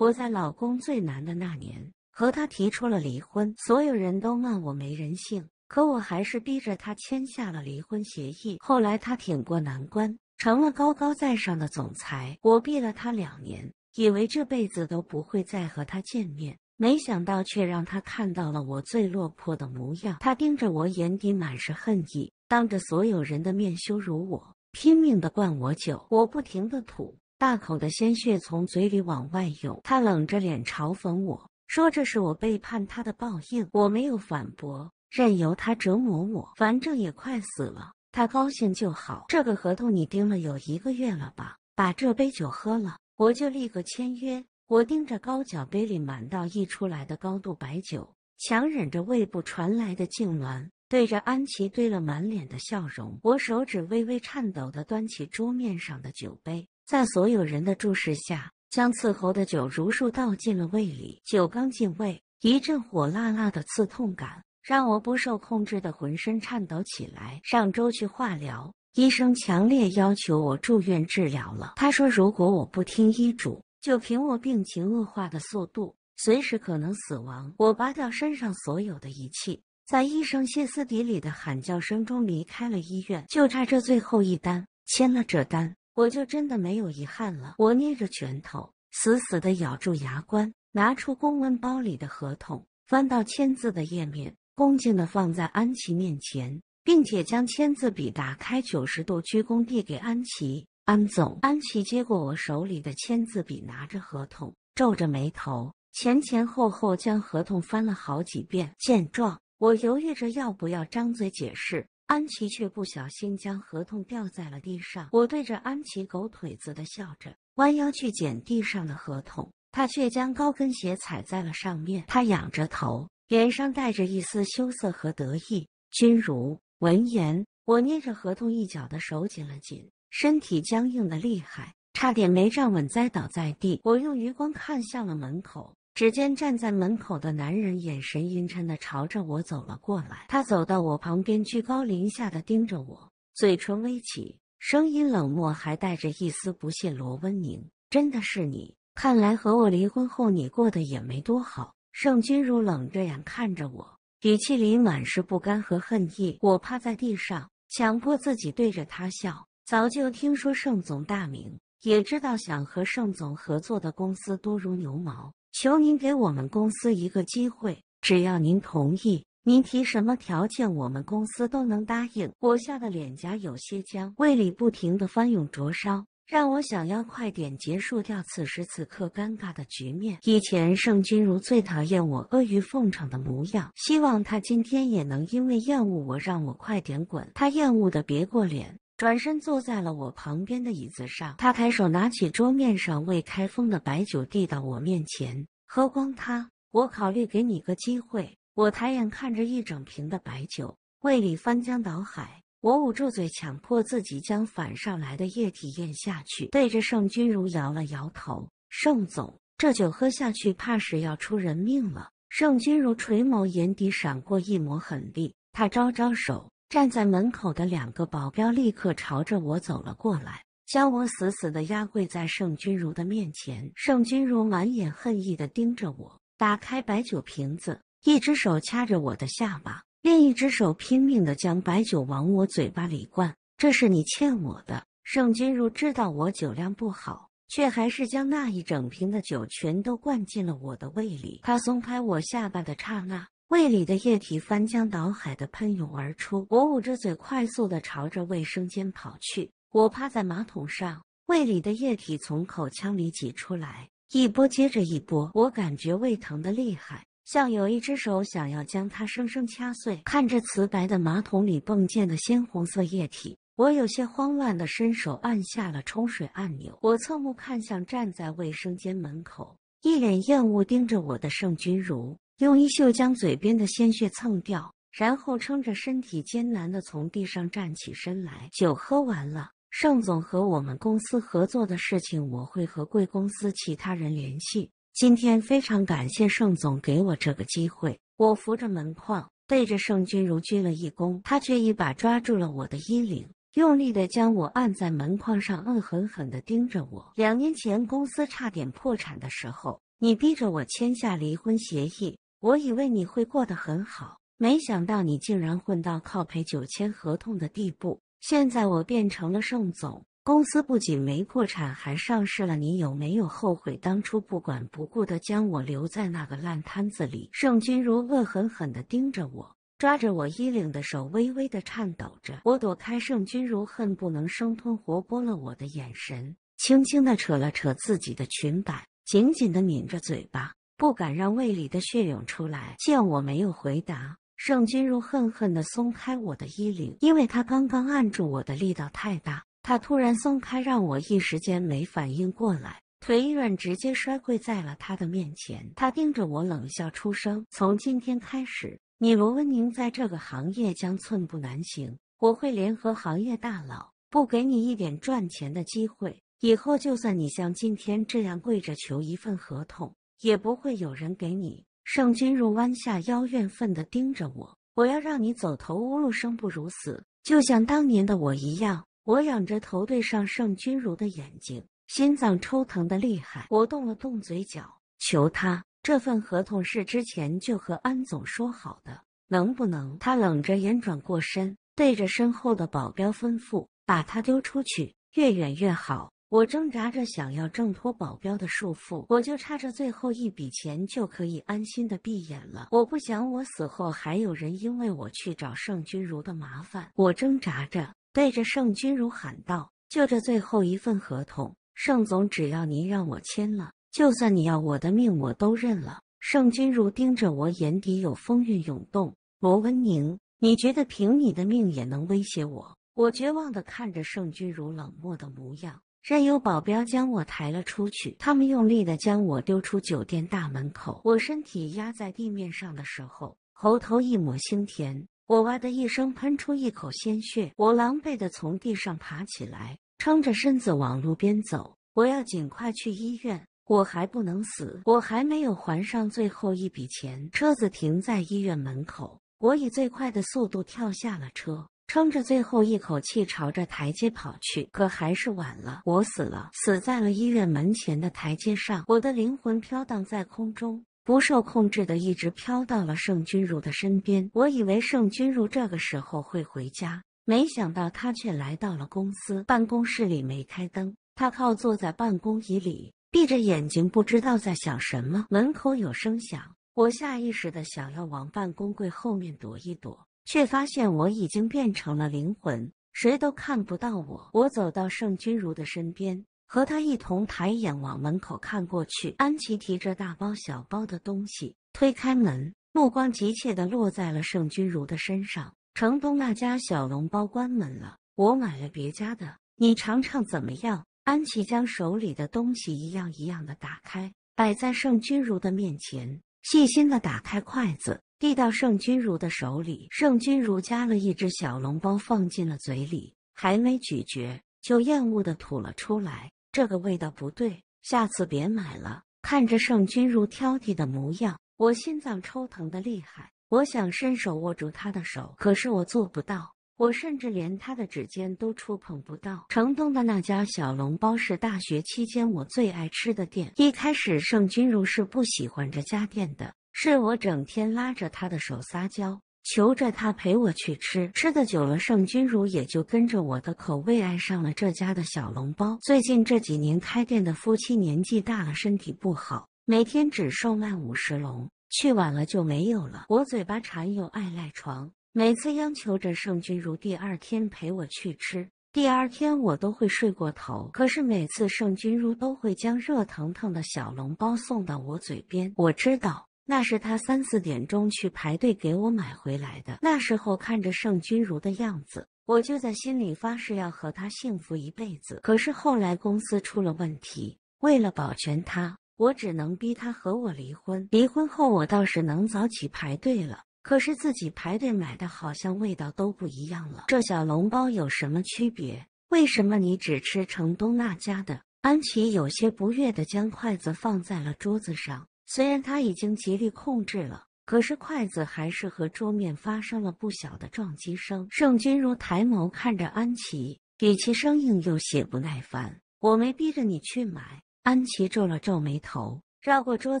我在老公最难的那年和他提出了离婚，所有人都骂我没人性，可我还是逼着他签下了离婚协议。后来他挺过难关，成了高高在上的总裁。我避了他两年，以为这辈子都不会再和他见面。没想到，却让他看到了我最落魄的模样。他盯着我，眼底满是恨意，当着所有人的面羞辱我，拼命的灌我酒。我不停的吐，大口的鲜血从嘴里往外涌。他冷着脸嘲讽我说：“这是我背叛他的报应。”我没有反驳，任由他折磨我。反正也快死了，他高兴就好。这个合同你盯了有一个月了吧？把这杯酒喝了，我就立刻签约。我盯着高脚杯里满到溢出来的高度白酒，强忍着胃部传来的痉挛，对着安琪堆了满脸的笑容。我手指微微颤抖地端起桌面上的酒杯，在所有人的注视下，将伺候的酒如数倒进了胃里。酒刚进胃，一阵火辣辣的刺痛感让我不受控制的浑身颤抖起来。上周去化疗，医生强烈要求我住院治疗了。他说，如果我不听医嘱，就凭我病情恶化的速度，随时可能死亡。我拔掉身上所有的仪器，在医生歇斯底里的喊叫声中离开了医院，就差这最后一单。签了这单，我就真的没有遗憾了。我捏着拳头，死死地咬住牙关，拿出公文包里的合同，翻到签字的页面，恭敬地放在安琪面前，并且将签字笔打开，九十度鞠躬递给安琪。安总，安琪接过我手里的签字笔，拿着合同，皱着眉头，前前后后将合同翻了好几遍。见状，我犹豫着要不要张嘴解释，安琪却不小心将合同掉在了地上。我对着安琪狗腿子的笑着，弯腰去捡地上的合同，他却将高跟鞋踩在了上面。他仰着头，脸上带着一丝羞涩和得意。君如闻言，我捏着合同一角的手紧了紧。身体僵硬的厉害，差点没站稳，栽倒在地。我用余光看向了门口，只见站在门口的男人眼神阴沉的朝着我走了过来。他走到我旁边，居高临下的盯着我，嘴唇微起，声音冷漠，还带着一丝不屑。罗温宁，真的是你？看来和我离婚后，你过得也没多好。盛君如冷着眼看着我，语气里满是不甘和恨意。我趴在地上，强迫自己对着他笑。早就听说盛总大名，也知道想和盛总合作的公司多如牛毛。求您给我们公司一个机会，只要您同意，您提什么条件，我们公司都能答应。我吓得脸颊有些僵，胃里不停的翻涌灼烧，让我想要快点结束掉此时此刻尴尬的局面。以前盛君如最讨厌我阿谀奉承的模样，希望他今天也能因为厌恶我，让我快点滚。他厌恶的别过脸。转身坐在了我旁边的椅子上，他抬手拿起桌面上未开封的白酒，递到我面前，喝光它。我考虑给你个机会。我抬眼看着一整瓶的白酒，胃里翻江倒海。我捂住嘴，强迫自己将反上来的液体咽下去，对着盛君如摇了摇头：“盛总，这酒喝下去，怕是要出人命了。”盛君如垂眸，眼底闪过一抹狠厉，他招招手。站在门口的两个保镖立刻朝着我走了过来，将我死死的压跪在盛君如的面前。盛君如满眼恨意的盯着我，打开白酒瓶子，一只手掐着我的下巴，另一只手拼命的将白酒往我嘴巴里灌。这是你欠我的。盛君如知道我酒量不好，却还是将那一整瓶的酒全都灌进了我的胃里。他松开我下巴的刹那。胃里的液体翻江倒海的喷涌而出，我捂着嘴，快速的朝着卫生间跑去。我趴在马桶上，胃里的液体从口腔里挤出来，一波接着一波。我感觉胃疼的厉害，像有一只手想要将它生生掐碎。看着瓷白的马桶里迸溅的鲜红色液体，我有些慌乱的伸手按下了冲水按钮。我侧目看向站在卫生间门口，一脸厌恶盯着我的盛君如。用衣袖将嘴边的鲜血蹭掉，然后撑着身体艰难地从地上站起身来。酒喝完了，盛总和我们公司合作的事情，我会和贵公司其他人联系。今天非常感谢盛总给我这个机会。我扶着门框，对着盛君如鞠了一躬，他却一把抓住了我的衣领，用力地将我按在门框上，恶狠狠地盯着我。两年前公司差点破产的时候。你逼着我签下离婚协议，我以为你会过得很好，没想到你竟然混到靠赔九千合同的地步。现在我变成了盛总，公司不仅没破产，还上市了。你有没有后悔当初不管不顾的将我留在那个烂摊子里？盛君如恶狠狠地盯着我，抓着我衣领的手微微的颤抖着。我躲开盛君如恨不能生吞活剥了我的眼神，轻轻的扯了扯自己的裙摆。紧紧的抿着嘴巴，不敢让胃里的血涌出来。见我没有回答，盛君如恨恨的松开我的衣领，因为他刚刚按住我的力道太大，他突然松开，让我一时间没反应过来，腿一软，直接摔跪在了他的面前。他盯着我冷笑出声：“从今天开始，你罗文宁在这个行业将寸步难行。我会联合行业大佬，不给你一点赚钱的机会。”以后就算你像今天这样跪着求一份合同，也不会有人给你。盛君如弯下腰，怨愤地盯着我。我要让你走投无路，生不如死，就像当年的我一样。我仰着头对上盛君如的眼睛，心脏抽疼的厉害。我动了动嘴角，求他，这份合同是之前就和安总说好的，能不能？他冷着眼转过身，对着身后的保镖吩咐：“把他丢出去，越远越好。”我挣扎着想要挣脱保镖的束缚，我就差这最后一笔钱就可以安心的闭眼了。我不想我死后还有人因为我去找盛君如的麻烦。我挣扎着对着盛君如喊道：“就这最后一份合同，盛总，只要您让我签了，就算你要我的命，我都认了。”盛君如盯着我，眼底有风韵涌动。罗文宁，你觉得凭你的命也能威胁我？我绝望的看着盛君如冷漠的模样。任由保镖将我抬了出去，他们用力的将我丢出酒店大门口。我身体压在地面上的时候，喉头一抹腥甜，我哇的一声喷出一口鲜血。我狼狈的从地上爬起来，撑着身子往路边走。我要尽快去医院，我还不能死，我还没有还上最后一笔钱。车子停在医院门口，我以最快的速度跳下了车。撑着最后一口气，朝着台阶跑去，可还是晚了。我死了，死在了医院门前的台阶上。我的灵魂飘荡在空中，不受控制的一直飘到了盛君如的身边。我以为盛君如这个时候会回家，没想到他却来到了公司。办公室里没开灯，他靠坐在办公椅里，闭着眼睛，不知道在想什么。门口有声响，我下意识的想要往办公柜后面躲一躲。却发现我已经变成了灵魂，谁都看不到我。我走到盛君如的身边，和他一同抬眼往门口看过去。安琪提着大包小包的东西推开门，目光急切地落在了盛君如的身上。城东那家小笼包关门了，我买了别家的，你尝尝怎么样？安琪将手里的东西一样一样的打开，摆在盛君如的面前，细心的打开筷子。递到盛君如的手里，盛君如夹了一只小笼包放进了嘴里，还没咀嚼就厌恶的吐了出来。这个味道不对，下次别买了。看着盛君如挑剔的模样，我心脏抽疼的厉害。我想伸手握住他的手，可是我做不到。我甚至连他的指尖都触碰不到。城东的那家小笼包是大学期间我最爱吃的店。一开始盛君如是不喜欢这家店的。是我整天拉着他的手撒娇，求着他陪我去吃。吃的久了，盛君如也就跟着我的口味爱上了这家的小笼包。最近这几年开店的夫妻年纪大了，身体不好，每天只售卖五十笼，去晚了就没有了。我嘴巴馋又爱赖床，每次央求着盛君如第二天陪我去吃。第二天我都会睡过头，可是每次盛君如都会将热腾腾的小笼包送到我嘴边。我知道。那是他三四点钟去排队给我买回来的。那时候看着盛君如的样子，我就在心里发誓要和他幸福一辈子。可是后来公司出了问题，为了保全他，我只能逼他和我离婚。离婚后，我倒是能早起排队了，可是自己排队买的好像味道都不一样了。这小笼包有什么区别？为什么你只吃城东那家的？安琪有些不悦的将筷子放在了桌子上。虽然他已经极力控制了，可是筷子还是和桌面发生了不小的撞击声。盛君如抬眸看着安琪，语气生硬又些不耐烦：“我没逼着你去买。”安琪皱了皱眉头，绕过桌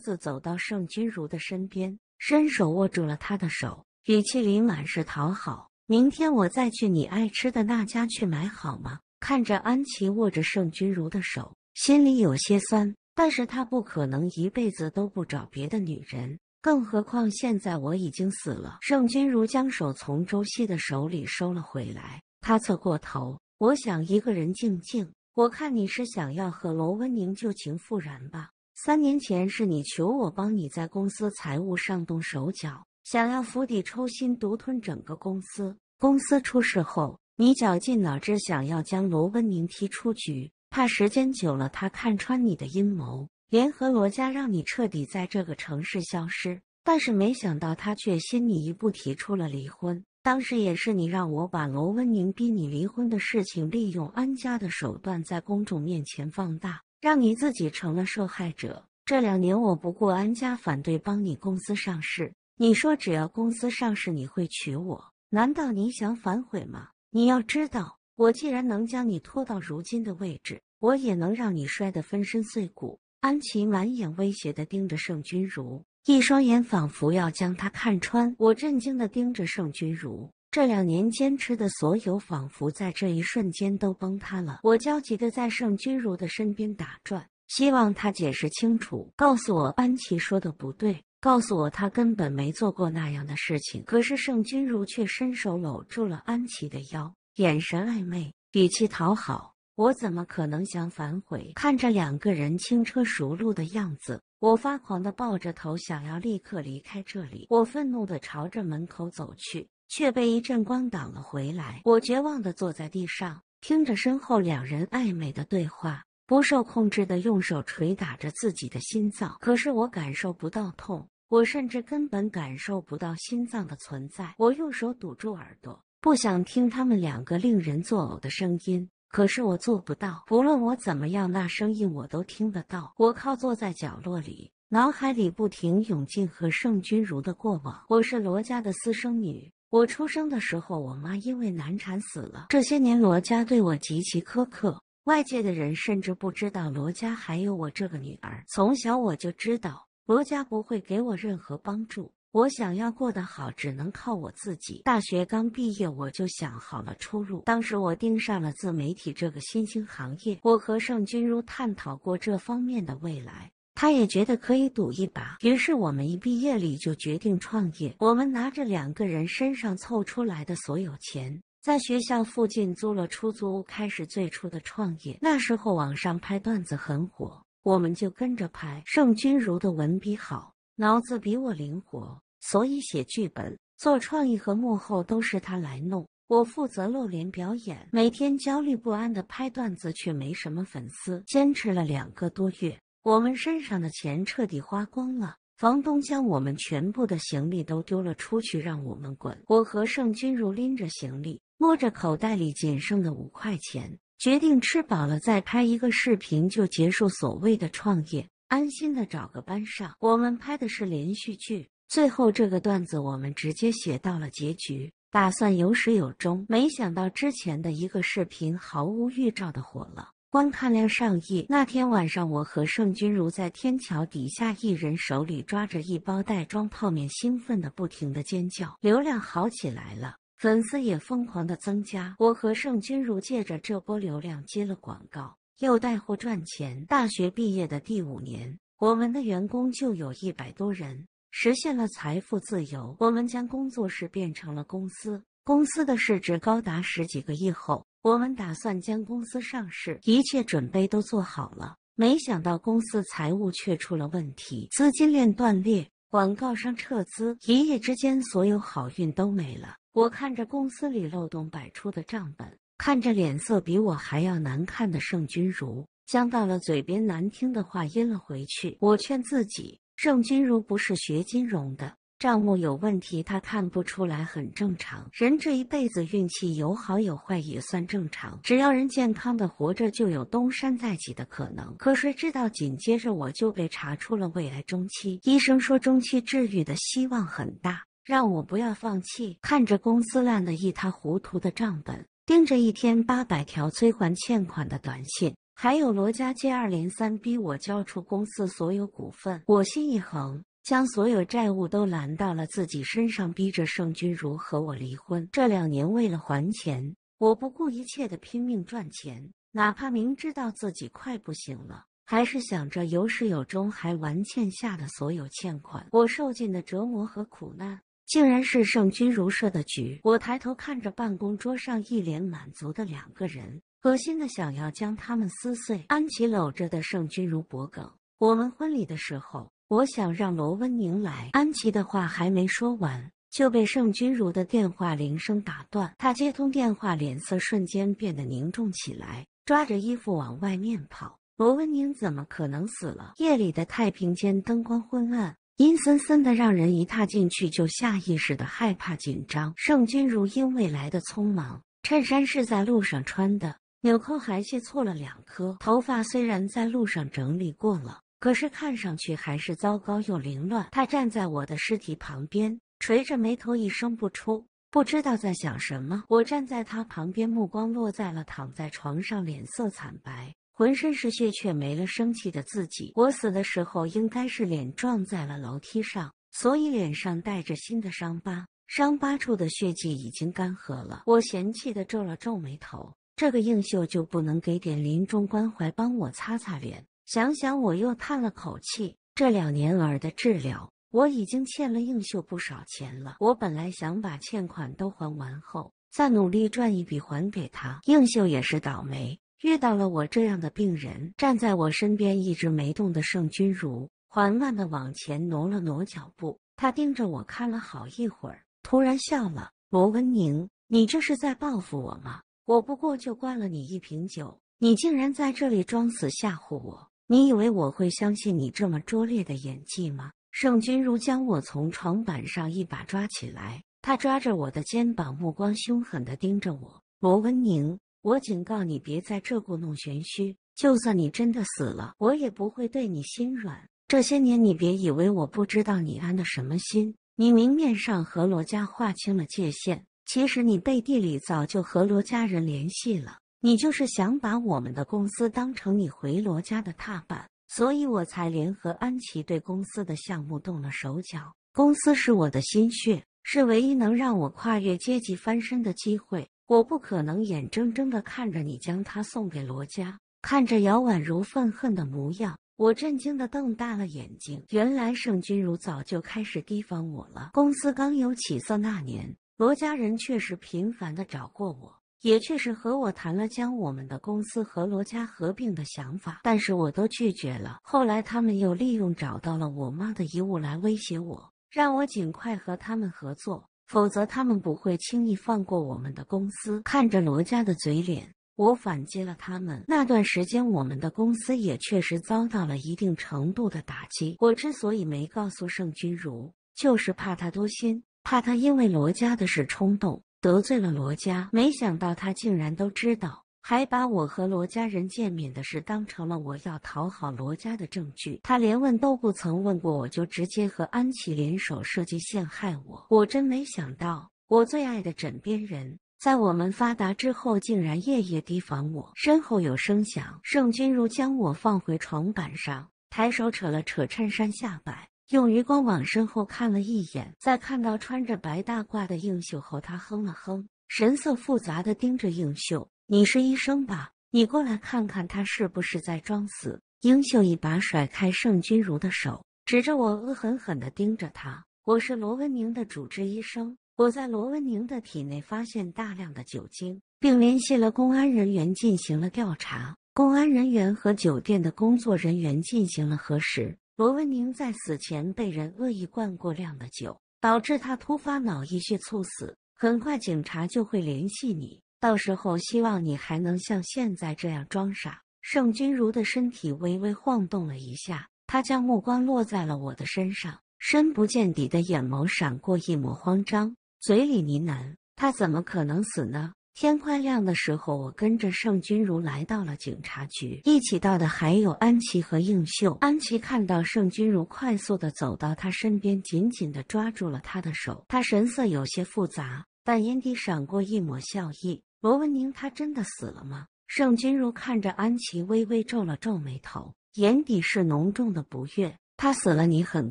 子走到盛君如的身边，伸手握住了她的手，语气里满是讨好。明天我再去你爱吃的那家去买好吗？看着安琪握着盛君如的手，心里有些酸。但是他不可能一辈子都不找别的女人，更何况现在我已经死了。盛君如将手从周熙的手里收了回来，他侧过头，我想一个人静静。我看你是想要和罗温宁旧情复燃吧？三年前是你求我帮你在公司财务上动手脚。想要釜底抽薪，独吞整个公司。公司出事后，你绞尽脑汁想要将罗温宁踢出局，怕时间久了他看穿你的阴谋，联合罗家让你彻底在这个城市消失。但是没想到他却先你一步提出了离婚。当时也是你让我把罗温宁逼你离婚的事情，利用安家的手段在公众面前放大，让你自己成了受害者。这两年我不顾安家反对，帮你公司上市。你说只要公司上市，你会娶我？难道你想反悔吗？你要知道，我既然能将你拖到如今的位置，我也能让你摔得粉身碎骨。安琪满眼威胁的盯着盛君如，一双眼仿佛要将他看穿。我震惊的盯着盛君如，这两年坚持的所有，仿佛在这一瞬间都崩塌了。我焦急的在盛君如的身边打转，希望他解释清楚，告诉我安琪说的不对。告诉我，他根本没做过那样的事情。可是盛君如却伸手搂住了安琪的腰，眼神暧昧，语气讨好。我怎么可能想反悔？看着两个人轻车熟路的样子，我发狂的抱着头，想要立刻离开这里。我愤怒的朝着门口走去，却被一阵光挡了回来。我绝望的坐在地上，听着身后两人暧昧的对话。不受控制的用手捶打着自己的心脏，可是我感受不到痛，我甚至根本感受不到心脏的存在。我用手堵住耳朵，不想听他们两个令人作呕的声音，可是我做不到。不论我怎么样，那声音我都听得到。我靠坐在角落里，脑海里不停涌进和盛君如的过往。我是罗家的私生女，我出生的时候，我妈因为难产死了。这些年，罗家对我极其苛刻。外界的人甚至不知道罗家还有我这个女儿。从小我就知道罗家不会给我任何帮助。我想要过得好，只能靠我自己。大学刚毕业，我就想好了出路。当时我盯上了自媒体这个新兴行业。我和盛君如探讨过这方面的未来，他也觉得可以赌一把。于是我们一毕业里就决定创业。我们拿着两个人身上凑出来的所有钱。在学校附近租了出租屋，开始最初的创业。那时候网上拍段子很火，我们就跟着拍。盛君如的文笔好，脑子比我灵活，所以写剧本、做创意和幕后都是他来弄，我负责露脸表演。每天焦虑不安的拍段子，却没什么粉丝。坚持了两个多月，我们身上的钱彻底花光了。房东将我们全部的行李都丢了出去，让我们滚。我和盛君如拎着行李。摸着口袋里仅剩的五块钱，决定吃饱了再拍一个视频就结束所谓的创业，安心的找个班上。我们拍的是连续剧，最后这个段子我们直接写到了结局，打算有始有终。没想到之前的一个视频毫无预兆的火了，观看量上亿。那天晚上，我和盛君如在天桥底下，一人手里抓着一包袋装泡面，兴奋的不停的尖叫，流量好起来了。粉丝也疯狂的增加，我和盛君如借着这波流量接了广告，又带货赚钱。大学毕业的第五年，我们的员工就有一百多人，实现了财富自由。我们将工作室变成了公司，公司的市值高达十几个亿。后，我们打算将公司上市，一切准备都做好了。没想到公司财务却出了问题，资金链断裂，广告商撤资，一夜之间所有好运都没了。我看着公司里漏洞百出的账本，看着脸色比我还要难看的盛君如，将到了嘴边难听的话咽了回去。我劝自己，盛君如不是学金融的，账目有问题，他看不出来很正常。人这一辈子运气有好有坏也算正常，只要人健康的活着，就有东山再起的可能。可谁知道紧接着我就被查出了胃癌中期，医生说中期治愈的希望很大。让我不要放弃。看着公司烂得一塌糊涂的账本，盯着一天八百条催还欠款的短信，还有罗家接二连三逼我交出公司所有股份，我心一横，将所有债务都揽到了自己身上，逼着盛君如和我离婚。这两年为了还钱，我不顾一切的拼命赚钱，哪怕明知道自己快不行了，还是想着有始有终，还完欠下的所有欠款。我受尽的折磨和苦难，竟然是盛君如设的局。我抬头看着办公桌上一脸满足的两个人。恶心的想要将他们撕碎。安琪搂着的盛君如脖梗。我们婚礼的时候，我想让罗温宁来。安琪的话还没说完，就被盛君如的电话铃声打断。他接通电话，脸色瞬间变得凝重起来，抓着衣服往外面跑。罗温宁怎么可能死了？夜里的太平间灯光昏暗，阴森森的，让人一踏进去就下意识的害怕紧张。盛君如因为来的匆忙，衬衫是在路上穿的。纽扣还系错了两颗，头发虽然在路上整理过了，可是看上去还是糟糕又凌乱。他站在我的尸体旁边，垂着眉头，一声不出，不知道在想什么。我站在他旁边，目光落在了躺在床上、脸色惨白、浑身是血却没了生气的自己。我死的时候应该是脸撞在了楼梯上，所以脸上带着新的伤疤，伤疤处的血迹已经干涸了。我嫌弃的皱了皱眉头。这个应秀就不能给点临终关怀，帮我擦擦脸？想想我又叹了口气。这两年儿的治疗，我已经欠了应秀不少钱了。我本来想把欠款都还完后，再努力赚一笔还给他。应秀也是倒霉，遇到了我这样的病人。站在我身边一直没动的盛君如，缓慢的往前挪了挪脚步。他盯着我看了好一会儿，突然笑了：“罗文宁，你这是在报复我吗？”我不过就灌了你一瓶酒，你竟然在这里装死吓唬我！你以为我会相信你这么拙劣的演技吗？盛君如将我从床板上一把抓起来，他抓着我的肩膀，目光凶狠的盯着我。罗文宁，我警告你，别在这故弄玄虚。就算你真的死了，我也不会对你心软。这些年，你别以为我不知道你安的什么心。你明面上和罗家划清了界限。其实你背地里早就和罗家人联系了，你就是想把我们的公司当成你回罗家的踏板，所以我才联合安琪对公司的项目动了手脚。公司是我的心血，是唯一能让我跨越阶级翻身的机会，我不可能眼睁睁的看着你将它送给罗家。看着姚婉如愤恨的模样，我震惊的瞪大了眼睛。原来盛君如早就开始提防我了。公司刚有起色那年。罗家人确实频繁的找过我，也确实和我谈了将我们的公司和罗家合并的想法，但是我都拒绝了。后来他们又利用找到了我妈的遗物来威胁我，让我尽快和他们合作，否则他们不会轻易放过我们的公司。看着罗家的嘴脸，我反击了他们。那段时间，我们的公司也确实遭到了一定程度的打击。我之所以没告诉盛君如，就是怕他多心。怕他因为罗家的事冲动得罪了罗家，没想到他竟然都知道，还把我和罗家人见面的事当成了我要讨好罗家的证据。他连问都不曾问过我就直接和安琪联手设计陷害我。我真没想到，我最爱的枕边人在我们发达之后竟然夜夜提防我。身后有声响，盛君如将我放回床板上，抬手扯了扯衬衫下摆。用余光往身后看了一眼，在看到穿着白大褂的映秀后，他哼了哼，神色复杂的盯着映秀：“你是医生吧？你过来看看，他是不是在装死？”英秀一把甩开盛君如的手，指着我，恶狠狠的盯着他：“我是罗文宁的主治医生，我在罗文宁的体内发现大量的酒精，并联系了公安人员进行了调查。公安人员和酒店的工作人员进行了核实。”罗文宁在死前被人恶意灌过量的酒，导致他突发脑溢血猝死。很快警察就会联系你，到时候希望你还能像现在这样装傻。盛君如的身体微微晃动了一下，他将目光落在了我的身上，深不见底的眼眸闪过一抹慌张，嘴里呢喃：“他怎么可能死呢？”天快亮的时候，我跟着盛君如来到了警察局。一起到的还有安琪和应秀。安琪看到盛君如快速的走到他身边，紧紧的抓住了他的手。他神色有些复杂，但眼底闪过一抹笑意。罗文宁，他真的死了吗？盛君如看着安琪，微微皱了皱眉头，眼底是浓重的不悦。他死了，你很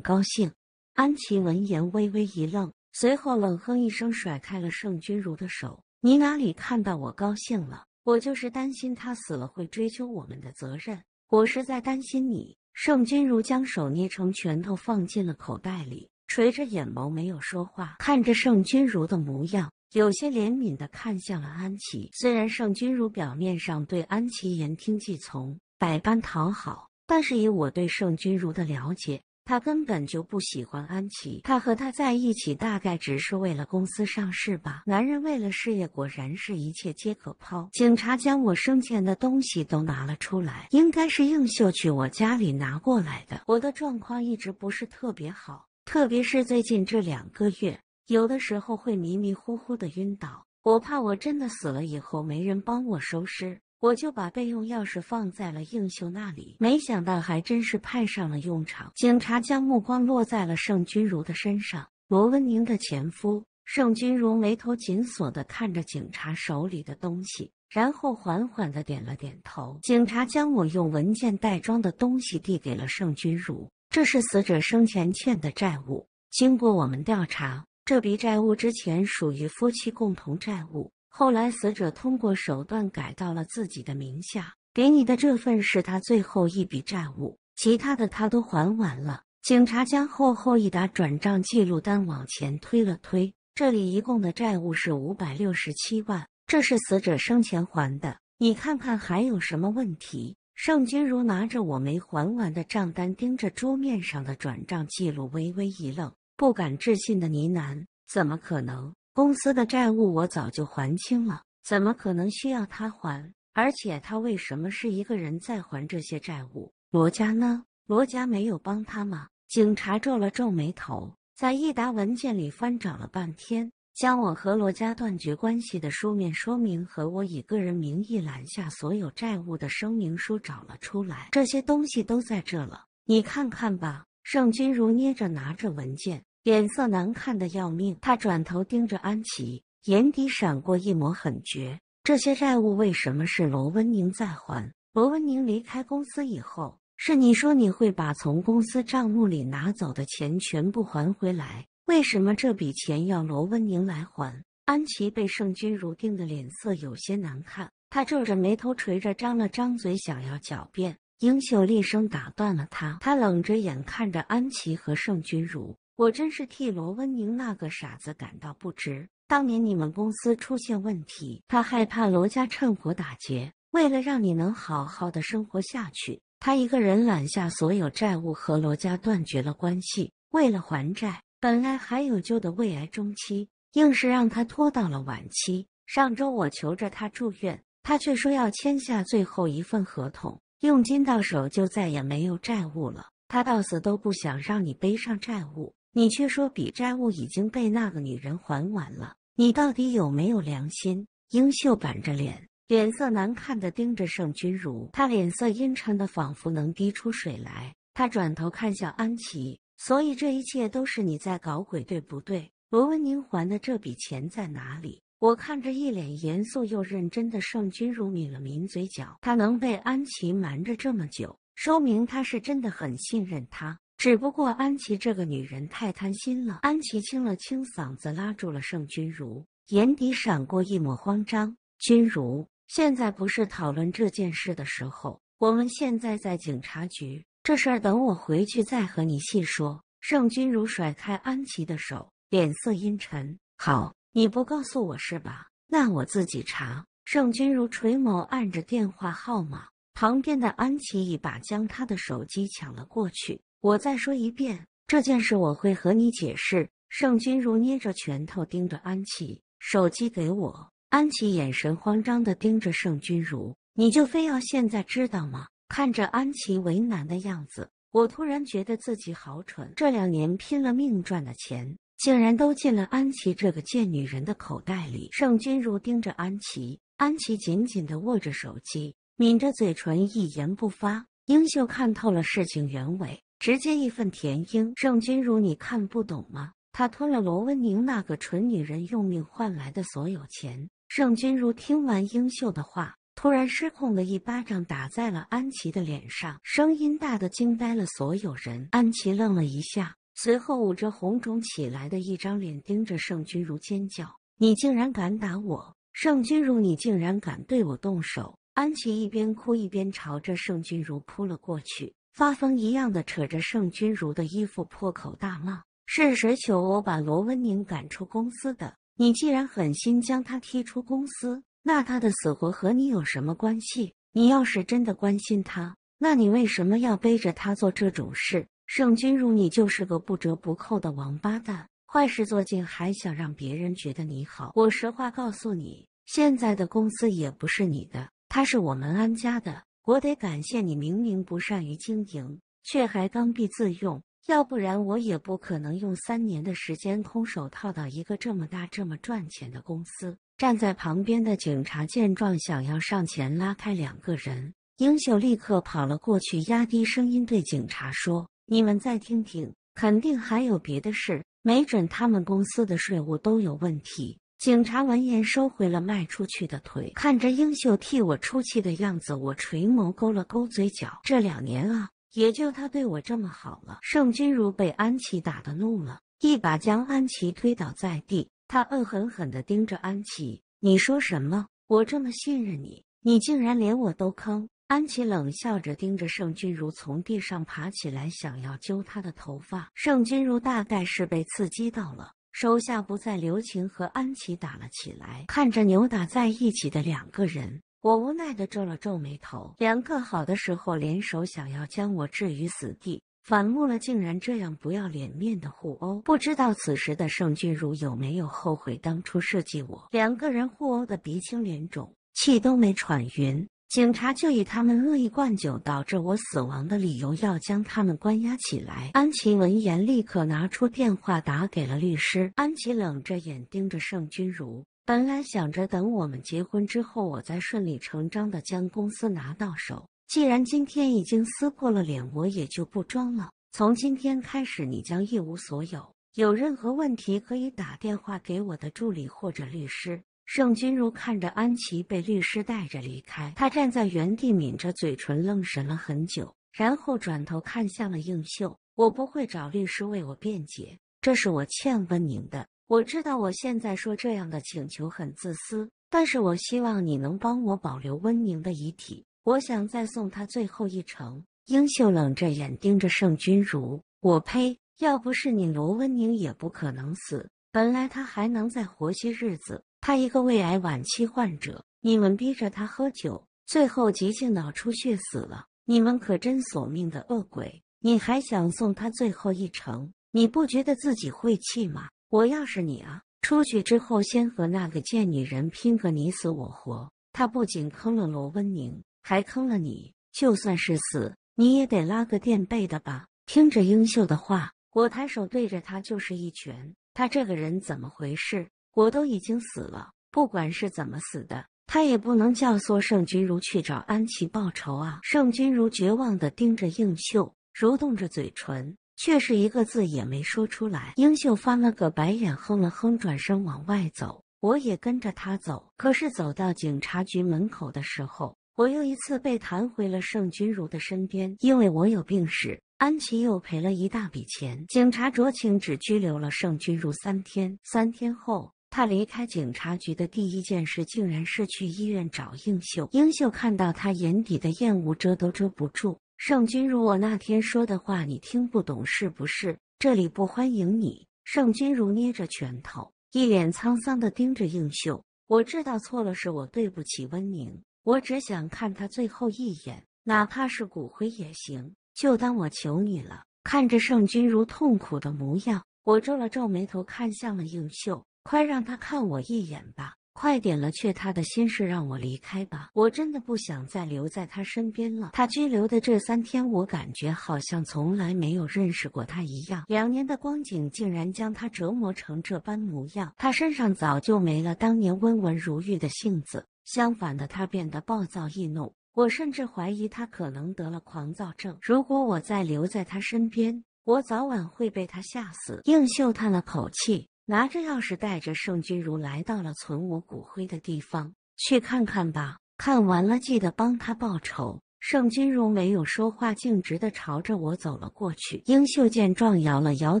高兴？安琪闻言微微一愣，随后冷哼一声，甩开了盛君如的手。你哪里看到我高兴了？我就是担心他死了会追究我们的责任。我是在担心你。盛君如将手捏成拳头，放进了口袋里，垂着眼眸没有说话，看着盛君如的模样。有些怜悯的看向了安琪。虽然盛君如表面上对安琪言听计从，百般讨好，但是以我对盛君如的了解，他根本就不喜欢安琪。他和他在一起，大概只是为了公司上市吧。男人为了事业，果然是一切皆可抛。警察将我生前的东西都拿了出来，应该是应秀去我家里拿过来的。我的状况一直不是特别好，特别是最近这两个月。有的时候会迷迷糊糊的晕倒，我怕我真的死了以后没人帮我收尸，我就把备用钥匙放在了应秀那里，没想到还真是派上了用场。警察将目光落在了盛君如的身上，罗文宁的前夫。盛君如眉头紧锁的看着警察手里的东西，然后缓缓的点了点头。警察将我用文件袋装的东西递给了盛君如，这是死者生前欠的债务，经过我们调查。这笔债务之前属于夫妻共同债务，后来死者通过手段改到了自己的名下。给你的这份是他最后一笔债务，其他的他都还完了。警察将厚厚一沓转账记录单往前推了推，这里一共的债务是五百六十七万，这是死者生前还的。你看看还有什么问题？盛君如拿着我没还完的账单，盯着桌面上的转账记录，微微一愣。不敢置信的呢喃：“怎么可能？公司的债务我早就还清了，怎么可能需要他还？而且他为什么是一个人在还这些债务？罗家呢？罗家没有帮他吗？”警察皱了皱眉头，在一沓文件里翻找了半天，将我和罗家断绝关系的书面说明和我以个人名义揽下所有债务的声明书找了出来。这些东西都在这了，你看看吧。盛君如捏着拿着文件。脸色难看的要命，他转头盯着安琪，眼底闪过一抹狠绝。这些债务为什么是罗文宁在还？罗文宁离开公司以后，是你说你会把从公司账目里拿走的钱全部还回来？为什么这笔钱要罗文宁来还？安琪被盛君如盯的脸色有些难看，他皱着眉头，垂着，张了张嘴，想要狡辩。英秀厉声打断了他，他冷着眼看着安琪和盛君如。我真是替罗温宁那个傻子感到不值。当年你们公司出现问题，他害怕罗家趁火打劫，为了让你能好好的生活下去，他一个人揽下所有债务和罗家断绝了关系。为了还债，本来还有救的胃癌中期，硬是让他拖到了晚期。上周我求着他住院，他却说要签下最后一份合同，佣金到手就再也没有债务了。他到死都不想让你背上债务。你却说笔债务已经被那个女人还完了，你到底有没有良心？英秀板着脸，脸色难看的盯着盛君如，他脸色阴沉的仿佛能滴出水来。他转头看向安琪，所以这一切都是你在搞鬼，对不对？罗文宁还的这笔钱在哪里？我看着一脸严肃又认真的盛君如，抿了抿嘴角，他能被安琪瞒着这么久，说明他是真的很信任他。只不过安琪这个女人太贪心了。安琪清了清嗓子，拉住了盛君如，眼底闪过一抹慌张。君如，现在不是讨论这件事的时候，我们现在在警察局，这事儿等我回去再和你细说。盛君如甩开安琪的手，脸色阴沉。好，你不告诉我是吧？那我自己查。盛君如垂眸按着电话号码，旁边的安琪一把将他的手机抢了过去。我再说一遍这件事，我会和你解释。盛君如捏着拳头盯着安琪，手机给我。安琪眼神慌张的盯着盛君如，你就非要现在知道吗？看着安琪为难的样子，我突然觉得自己好蠢。这两年拼了命赚的钱，竟然都进了安琪这个贱女人的口袋里。盛君如盯着安琪，安琪紧紧的握着手机，抿着嘴唇，一言不发。英秀看透了事情原委。直接义愤填膺，盛君如，你看不懂吗？他吞了罗文宁那个蠢女人用命换来的所有钱。盛君如听完英秀的话，突然失控的一巴掌打在了安琪的脸上，声音大的惊呆了所有人。安琪愣了一下，随后捂着红肿起来的一张脸，盯着盛君如尖叫：“你竟然敢打我！盛君如，你竟然敢对我动手！”安琪一边哭一边朝着盛君如扑了过去，发疯一样的扯着盛君如的衣服，破口大骂：“是谁求我把罗温宁赶出公司的？你既然狠心将他踢出公司！”那他的死活和你有什么关系？你要是真的关心他，那你为什么要背着他做这种事？盛君如，你就是个不折不扣的王八蛋，坏事做尽还想让别人觉得你好。我实话告诉你，现在的公司也不是你的，他是我们安家的。我得感谢你，明明不善于经营，却还刚愎自用，要不然我也不可能用三年的时间空手套到一个这么大、这么赚钱的公司。站在旁边的警察见状，想要上前拉开两个人。英秀立刻跑了过去，压低声音对警察说：“你们再听听，肯定还有别的事，没准他们公司的税务都有问题。”警察闻言收回了迈出去的腿，看着英秀替我出气的样子，我垂眸勾了勾嘴角。这两年啊，也就他对我这么好了。盛君如被安琪打的怒了，一把将安琪推倒在地。他恶狠狠地盯着安琪，你说什么？我这么信任你，你竟然连我都坑！安琪冷笑着盯着盛君如，从地上爬起来，想要揪她的头发。盛君如大概是被刺激到了，手下不再留情，和安琪打了起来。看着扭打在一起的两个人，我无奈的皱了皱眉头。两个好的时候联手，想要将我置于死地。反目了，竟然这样不要脸面的互殴，不知道此时的盛君如有没有后悔当初设计我？两个人互殴的鼻青脸肿，气都没喘匀，警察就以他们恶意灌酒导致我死亡的理由要将他们关押起来。安琪闻言，立刻拿出电话打给了律师。安琪冷着眼盯着盛君如，本来想着等我们结婚之后，我再顺理成章的将公司拿到手。既然今天已经撕破了脸，我也就不装了。从今天开始，你将一无所有。有任何问题可以打电话给我的助理或者律师。盛君如看着安琪被律师带着离开，他站在原地抿着嘴唇，愣神了很久，然后转头看向了应秀：“我不会找律师为我辩解，这是我欠温宁的。我知道我现在说这样的请求很自私，但是我希望你能帮我保留温宁的遗体。”我想再送他最后一程。英秀冷着眼盯着盛君如，我呸！要不是你，罗温宁也不可能死。本来他还能再活些日子，他一个胃癌晚期患者，你们逼着他喝酒，最后急性脑出血死了。你们可真索命的恶鬼！你还想送他最后一程？你不觉得自己晦气吗？我要是你啊，出去之后先和那个贱女人拼个你死我活。他不仅坑了罗温宁。还坑了你，就算是死，你也得拉个垫背的吧？听着英秀的话，我抬手对着他就是一拳。他这个人怎么回事？我都已经死了，不管是怎么死的，他也不能教唆盛君如去找安琪报仇啊！盛君如绝望的盯着英秀，蠕动着嘴唇，却是一个字也没说出来。英秀翻了个白眼，哼了哼，转身往外走，我也跟着他走。可是走到警察局门口的时候，我又一次被弹回了盛君如的身边，因为我有病史。安琪又赔了一大笔钱，警察酌情只拘留了盛君如三天。三天后，他离开警察局的第一件事，竟然是去医院找英秀。英秀看到他眼底的厌恶，遮都遮不住。盛君如，我那天说的话你听不懂是不是？这里不欢迎你。盛君如捏着拳头，一脸沧桑的盯着英秀。我知道错了，是我对不起温宁。我只想看他最后一眼，哪怕是骨灰也行，就当我求你了。看着盛君如痛苦的模样，我皱了皱眉头，看向了应秀：“快让他看我一眼吧，快点了却他的心事，让我离开吧。我真的不想再留在他身边了。他拘留的这三天，我感觉好像从来没有认识过他一样。两年的光景，竟然将他折磨成这般模样。他身上早就没了当年温文如玉的性子。”相反的，他变得暴躁易怒。我甚至怀疑他可能得了狂躁症。如果我再留在他身边，我早晚会被他吓死。应秀叹了口气，拿着钥匙带着盛君如来到了存我骨灰的地方，去看看吧。看完了记得帮他报仇。盛君如没有说话，径直的朝着我走了过去。英秀见状，摇了摇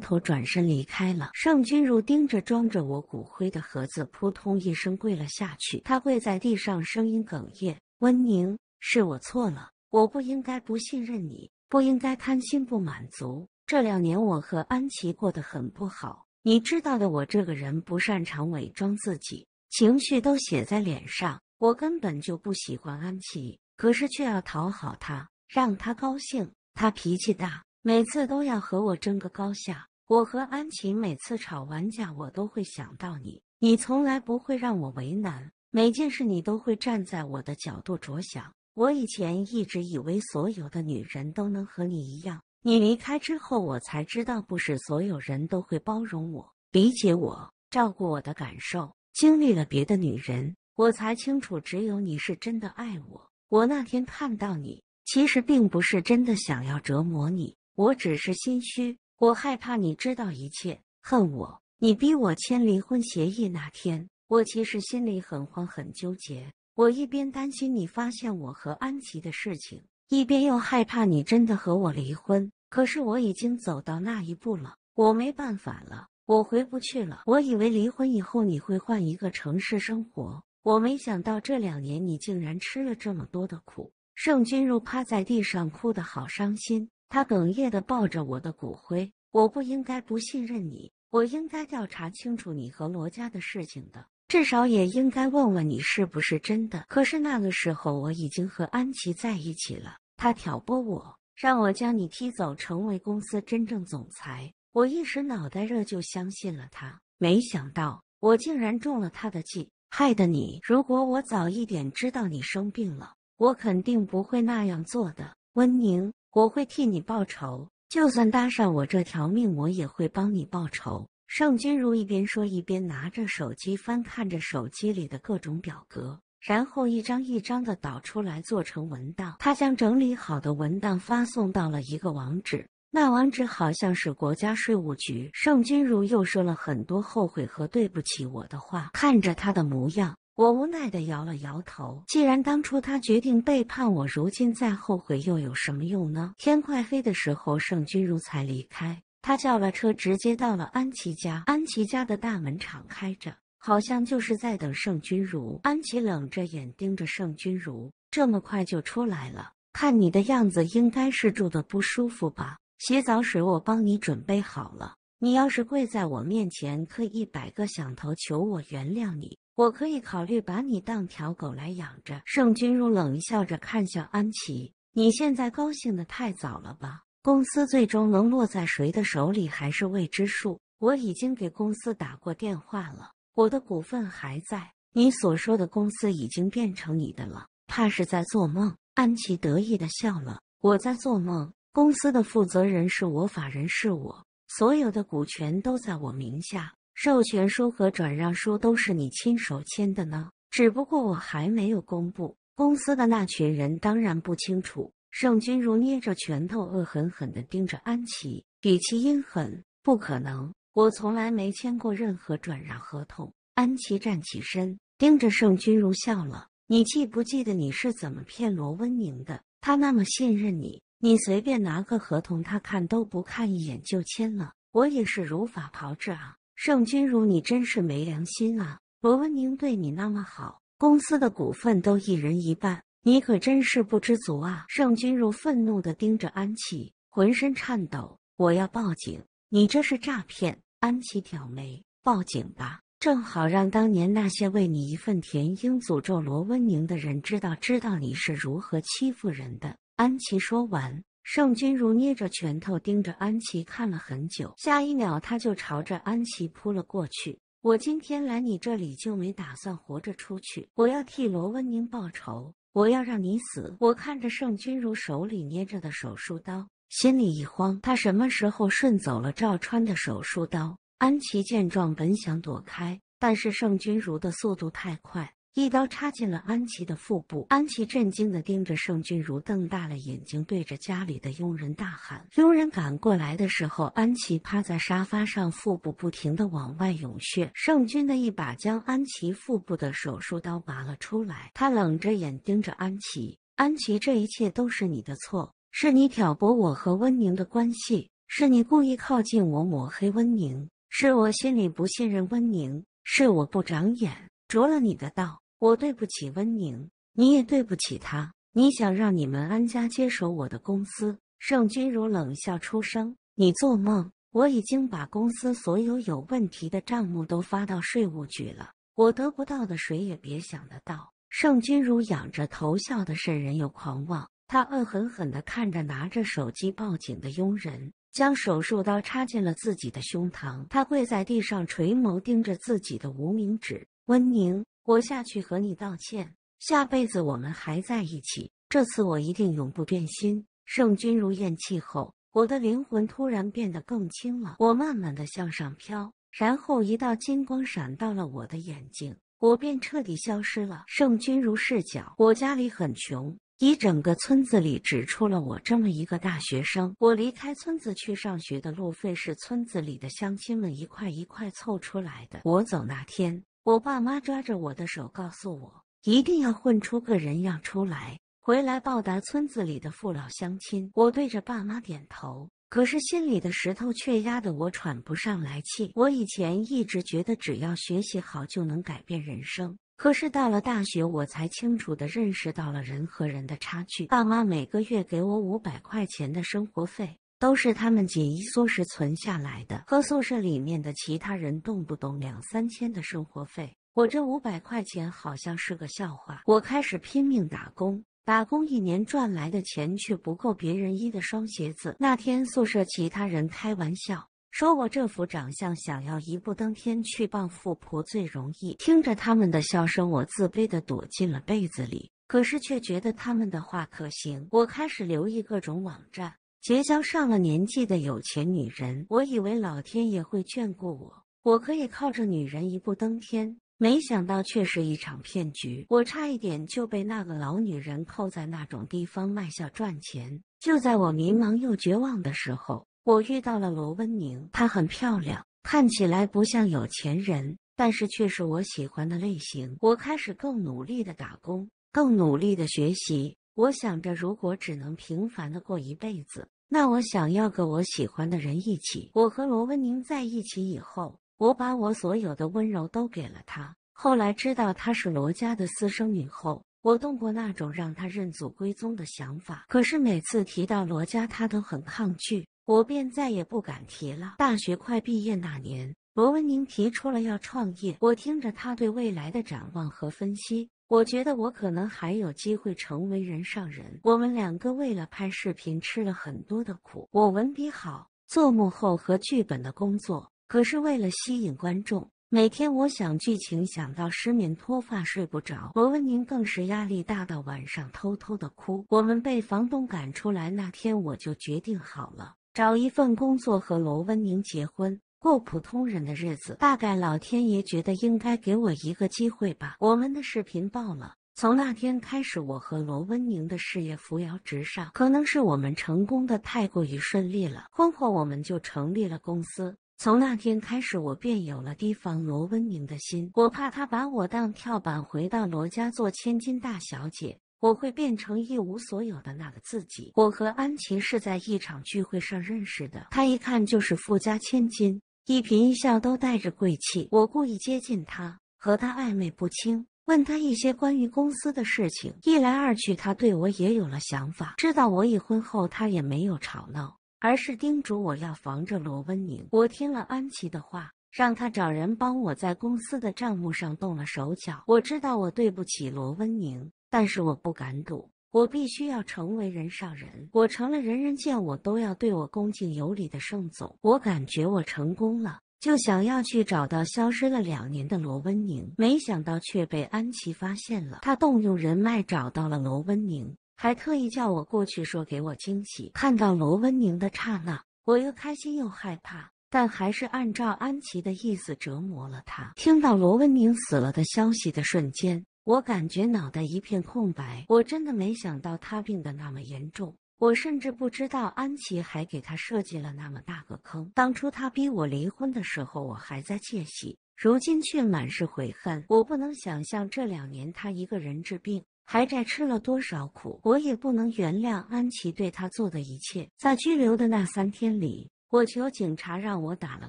头，转身离开了。盛君如盯着装着我骨灰的盒子，扑通一声跪了下去。他跪在地上，声音哽咽：“温宁，是我错了，我不应该不信任你，不应该贪心不满足。这两年我和安琪过得很不好，你知道的，我这个人不擅长伪装自己，情绪都写在脸上。我根本就不喜欢安琪。”可是却要讨好他，让他高兴。他脾气大，每次都要和我争个高下。我和安琪每次吵完架，我都会想到你，你从来不会让我为难，每件事你都会站在我的角度着想。我以前一直以为所有的女人都能和你一样，你离开之后，我才知道不是所有人都会包容我、理解我、照顾我的感受。经历了别的女人，我才清楚，只有你是真的爱我。我那天看到你，其实并不是真的想要折磨你，我只是心虚，我害怕你知道一切，恨我。你逼我签离婚协议那天，我其实心里很慌很纠结。我一边担心你发现我和安琪的事情，一边又害怕你真的和我离婚。可是我已经走到那一步了，我没办法了，我回不去了。我以为离婚以后你会换一个城市生活。我没想到这两年你竟然吃了这么多的苦。盛君如趴在地上哭得好伤心，他哽咽的抱着我的骨灰。我不应该不信任你，我应该调查清楚你和罗家的事情的，至少也应该问问你是不是真的。可是那个时候我已经和安琪在一起了，他挑拨我，让我将你踢走，成为公司真正总裁。我一时脑袋热就相信了他，没想到我竟然中了他的计。害得你！如果我早一点知道你生病了，我肯定不会那样做的。温宁，我会替你报仇，就算搭上我这条命，我也会帮你报仇。盛君如一边说，一边拿着手机翻看着手机里的各种表格，然后一张一张的导出来做成文档。他将整理好的文档发送到了一个网址。那网址好像是国家税务局。盛君如又说了很多后悔和对不起我的话。看着他的模样，我无奈的摇了摇头。既然当初他决定背叛我，如今再后悔又有什么用呢？天快黑的时候，盛君如才离开。他叫了车，直接到了安琪家。安琪家的大门敞开着，好像就是在等盛君如。安琪冷着眼盯着盛君如，这么快就出来了？看你的样子，应该是住的不舒服吧？洗澡水我帮你准备好了。你要是跪在我面前磕一百个响头求我原谅你，我可以考虑把你当条狗来养着。盛君如冷笑着看向安琪：“你现在高兴的太早了吧？公司最终能落在谁的手里还是未知数。我已经给公司打过电话了，我的股份还在。你所说的公司已经变成你的了，怕是在做梦。”安琪得意的笑了：“我在做梦。”公司的负责人是我，法人是我，所有的股权都在我名下，授权书和转让书都是你亲手签的呢。只不过我还没有公布，公司的那群人当然不清楚。盛君如捏着拳头，恶狠狠地盯着安琪，语气阴狠：“不可能，我从来没签过任何转让合同。”安琪站起身，盯着盛君如笑了：“你记不记得你是怎么骗罗温宁的？他那么信任你。”你随便拿个合同，他看都不看一眼就签了。我也是如法炮制啊！盛君如，你真是没良心啊！罗文宁对你那么好，公司的股份都一人一半，你可真是不知足啊！盛君如愤怒地盯着安琪，浑身颤抖。我要报警！你这是诈骗！安琪挑眉，报警吧，正好让当年那些为你义愤填膺、诅咒罗温宁的人知道，知道你是如何欺负人的。安琪说完，盛君如捏着拳头盯着安琪看了很久，下一秒他就朝着安琪扑了过去。我今天来你这里就没打算活着出去，我要替罗温宁报仇，我要让你死！我看着盛君如手里捏着的手术刀，心里一慌，他什么时候顺走了赵川的手术刀？安琪见状，本想躲开，但是盛君如的速度太快，一刀插进了安琪的腹部。安琪震惊的盯着盛君如，瞪大了眼睛，对着家里的佣人大喊。佣人赶过来的时候，安琪趴在沙发上，腹部不停的往外涌血。盛君的一把将安琪腹部的手术刀拔了出来，他冷着眼盯着安琪。安琪，这一切都是你的错，是你挑拨我和温宁的关系，是你故意靠近我，抹黑温宁，是我心里不信任温宁，是我不长眼，着了你的道。我对不起温宁，你也对不起他。你想让你们安家接手我的公司？盛君如冷笑出声：“你做梦！我已经把公司所有有问题的账目都发到税务局了，我得不到的谁也别想得到。”盛君如仰着头，笑得瘆人又狂妄。他恶狠狠地看着拿着手机报警的佣人，将手术刀插进了自己的胸膛。他跪在地上，垂眸盯着自己的无名指。温宁，我下去和你道歉。下辈子我们还在一起，这次我一定永不变心。盛君如咽气后，我的灵魂突然变得更轻了。我慢慢的向上飘，然后一道金光闪到了我的眼睛。我便彻底消失了。盛君如视角，我家里很穷，一整个村子里只出了我这么一个大学生。我离开村子去上学的路费是村子里的乡亲们一块一块凑出来的。我走那天，我爸妈抓着我的手，告诉我一定要混出个人样出来，回来报答村子里的父老乡亲。我对着爸妈点头。可是心里的石头却压得我喘不上来气。我以前一直觉得只要学习好就能改变人生，可是到了大学，我才清楚的认识到了人和人的差距。爸妈每个月给我五百块钱的生活费，都是他们紧衣缩食存下来的，和宿舍里面的其他人动不动两三千的生活费，我这五百块钱好像是个笑话。我开始拼命打工。打工一年赚来的钱却不够别人一的双鞋子。那天宿舍其他人开玩笑说我这副长相，想要一步登天去傍富婆最容易。听着他们的笑声，我自卑的躲进了被子里，可是却觉得他们的话可行。我开始留意各种网站，结交上了年纪的有钱女人。我以为老天爷会眷顾我，我可以靠着女人一步登天。没想到却是一场骗局，我差一点就被那个老女人扣在那种地方卖笑赚钱。就在我迷茫又绝望的时候，我遇到了罗温宁。她很漂亮，看起来不像有钱人，但是却是我喜欢的类型。我开始更努力的打工，更努力的学习。我想着，如果只能平凡的过一辈子，那我想要个我喜欢的人一起。我和罗温宁在一起以后。我把我所有的温柔都给了他。后来知道她是罗家的私生女后，我动过那种让她认祖归宗的想法。可是每次提到罗家，她都很抗拒，我便再也不敢提了。大学快毕业那年，罗文宁提出了要创业。我听着他对未来的展望和分析，我觉得我可能还有机会成为人上人。我们两个为了拍视频吃了很多的苦。我文笔好，做幕后和剧本的工作。可是为了吸引观众，每天我想剧情想到失眠脱发睡不着。罗文宁更是压力大到晚上偷偷的哭。我们被房东赶出来那天，我就决定好了，找一份工作和罗文宁结婚，过普通人的日子。大概老天爷觉得应该给我一个机会吧。我们的视频爆了，从那天开始，我和罗温宁的事业扶摇直上。可能是我们成功的太过于顺利了，婚后我们就成立了公司。从那天开始，我便有了提防罗温宁的心。我怕他把我当跳板，回到罗家做千金大小姐，我会变成一无所有的那个自己。我和安琪是在一场聚会上认识的，她一看就是富家千金，一颦一笑都带着贵气。我故意接近他，和他暧昧不清，问他一些关于公司的事情。一来二去，他对我也有了想法。知道我已婚后，他也没有吵闹。而是叮嘱我要防着罗温宁。我听了安琪的话，让他找人帮我在公司的账目上动了手脚。我知道我对不起罗温宁，但是我不敢赌。我必须要成为人上人。我成了人人见我都要对我恭敬有礼的盛总。我感觉我成功了，就想要去找到消失了两年的罗温宁，没想到却被安琪发现了。他动用人脉找到了罗温宁。还特意叫我过去说给我惊喜。看到罗温宁的刹那，我又开心又害怕，但还是按照安琪的意思折磨了他。听到罗温宁死了的消息的瞬间。我感觉脑袋一片空白。我真的没想到他病得那么严重，我甚至不知道安琪还给他设计了那么大个坑。当初他逼我离婚的时候，我还在窃喜，如今却满是悔恨。我不能想象这两年他一个人治病。还债吃了多少苦，我也不能原谅安琪对他做的一切。在拘留的那三天里，我求警察让我打了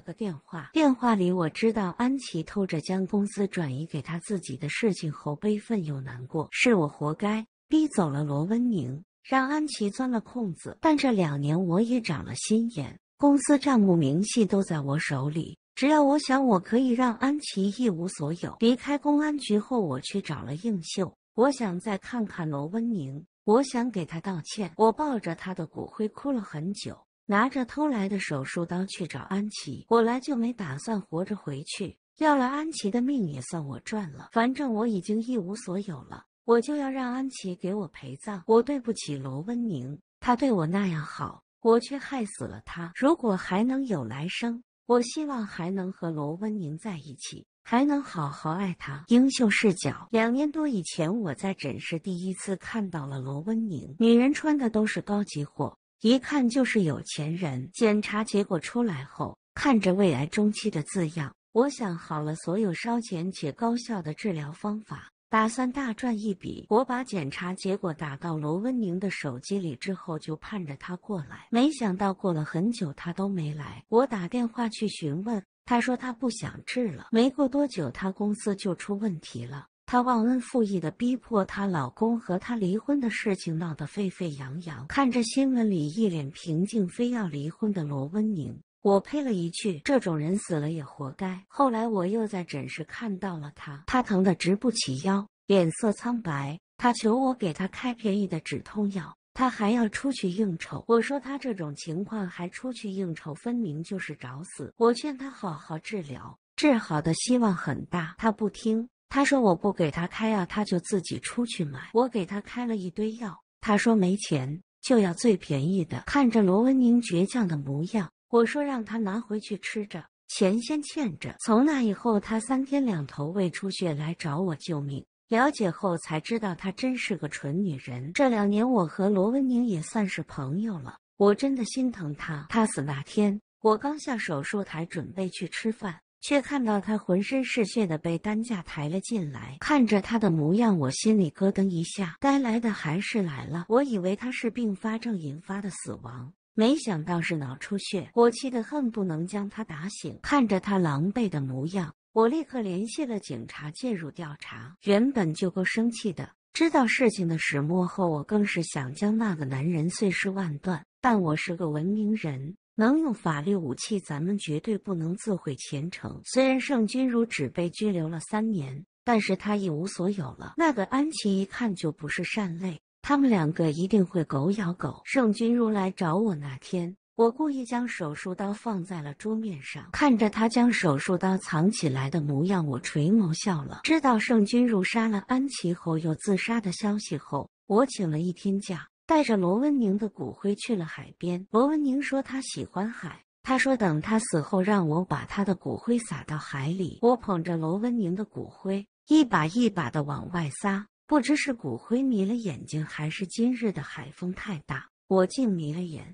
个电话。电话里我知道安琪偷着将公司转移给他自己的事情后，悲愤又难过，是我活该，逼走了罗温宁，让安琪钻了空子。但这两年我也长了心眼，公司账目明细都在我手里，只要我想，我可以让安琪一无所有。离开公安局后，我去找了应秀。我想再看看罗温宁，我想给他道歉。我抱着他的骨灰哭了很久，拿着偷来的手术刀去找安琪。我来就没打算活着回去，要了安琪的命也算我赚了。反正我已经一无所有了，我就要让安琪给我陪葬。我对不起罗温宁，他对我那样好，我却害死了他。如果还能有来生，我希望还能和罗温宁在一起。还能好好爱他。英秀视角，两年多以前，我在诊室第一次看到了罗温宁。女人穿的都是高级货，一看就是有钱人。检查结果出来后，看着胃癌中期的字样，我想好了所有烧钱且高效的治疗方法，打算大赚一笔。我把检查结果打到罗温宁的手机里之后，就盼着他过来。没想到过了很久，他都没来。我打电话去询问。他说他不想治了。没过多久，他公司就出问题了。她忘恩负义的逼迫她老公和她离婚的事情闹得沸沸扬扬。看着新闻里一脸平静非要离婚的罗温宁，我呸了一句：“这种人死了也活该。”后来我又在诊室看到了她，她疼得直不起腰，脸色苍白。她求我给她开便宜的止痛药。她还要出去应酬，我说她这种情况还出去应酬，分明就是找死。我劝她好好治疗，治好的希望很大。她不听，他说我不给他开药，他就自己出去买。我给他开了一堆药，他说没钱就要最便宜的。看着罗文宁倔强的模样，我说让他拿回去吃着，钱先欠着。从那以后，他三天两头胃出血来找我救命。了解后才知道，她真是个蠢女人。这两年，我和罗文宁也算是朋友了。我真的心疼她。她死那天，我刚下手术台准备去吃饭，却看到他浑身是血的被担架抬了进来。看着他的模样，我心里咯噔一下。该来的还是来了。我以为他是并发症引发的死亡，没想到是脑出血。我气得恨不能将他打醒。看着他狼狈的模样。我立刻联系了警察介入调查。原本就够生气的，知道事情的始末后，我更是想将那个男人碎尸万段。但我是个文明人，能用法律武器，咱们绝对不能自毁前程。虽然盛君如只被拘留了三年，但是他一无所有了。那个安琪一看就不是善类，他们两个一定会狗咬狗。盛君如来找我那天。我故意将手术刀放在了桌面上，看着他将手术刀藏起来的模样，我垂眸笑了。知道盛君如杀了安琪后又自杀的消息后，我请了一天假，带着罗文宁的骨灰去了海边。罗文宁说他喜欢海，他说等他死后让我把他的骨灰撒到海里。我捧着罗文宁的骨灰，一把一把的往外撒，不知是骨灰迷了眼睛，还是今日的海风太大，我竟迷了眼。